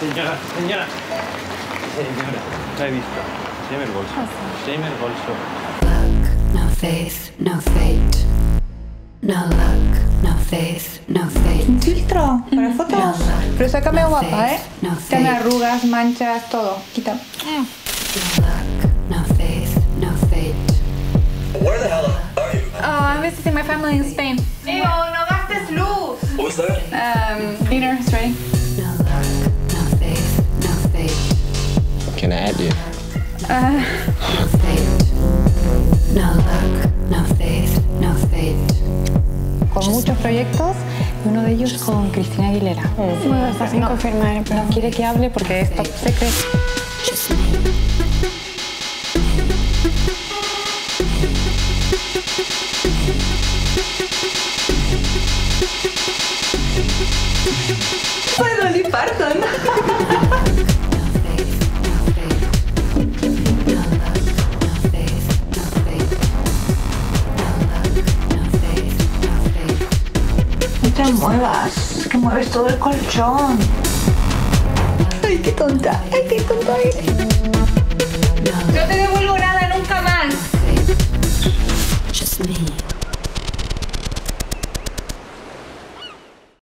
Señora, señora. Señora, la he visto. Deme el bolso. Deme el bolso. luck, no faith, no fate. No luck, no faith, no fate. ¿Un filtro para fotos? Pero sácame No guapa, ¿eh? face, no Tiene arrugas, manchas, todo. Quita. No luck, no faith, no fate. Where the hell are you? Oh, I'm visiting my family in Spain. Leo, no gastes luz. What was that? Um, dinner is ready. No fate. con muchos proyectos y uno de ellos con Cristina Aguilera. Bueno, está sin confirmar, pero No quiere que hable porque es top secret. Soy Dolly Parton. Te muevas, que mueves todo el colchón. Ay, qué tonta, ay, qué tonta eres.